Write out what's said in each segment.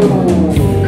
Brasil!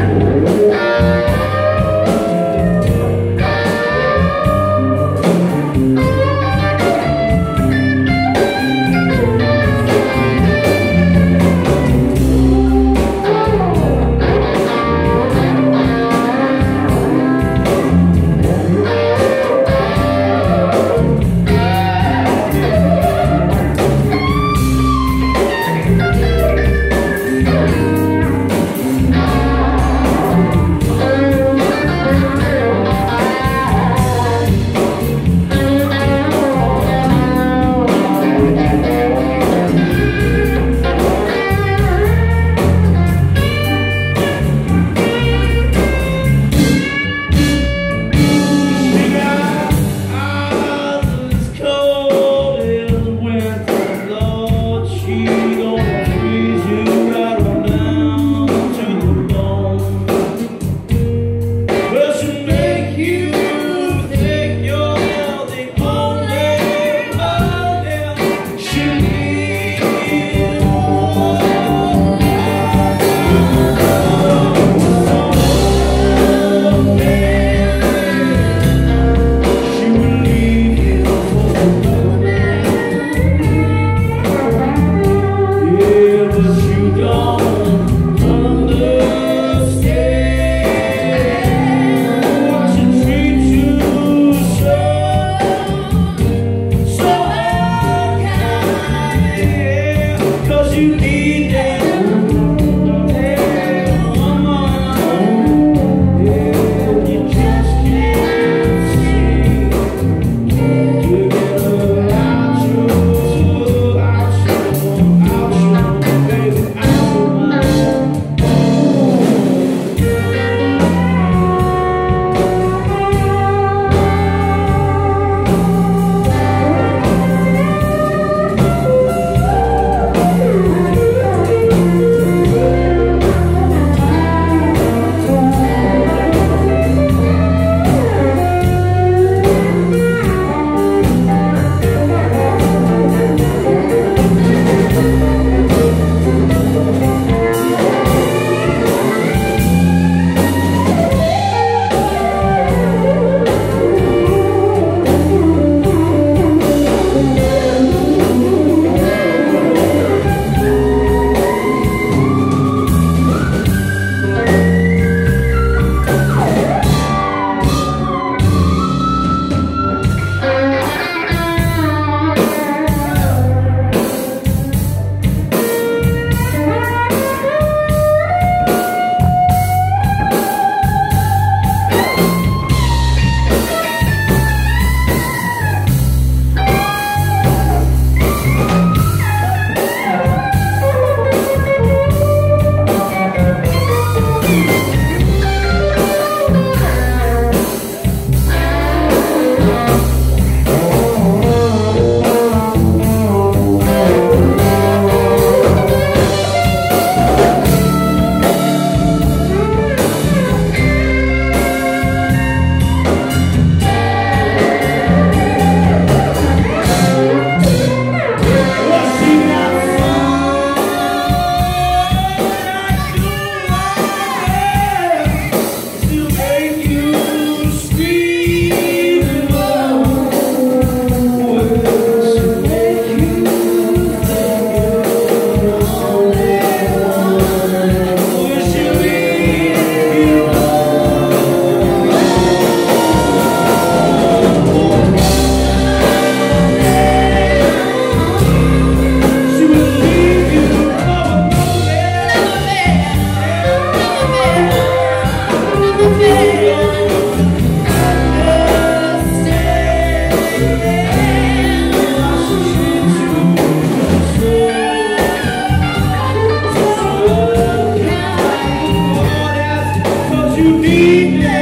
Yeah.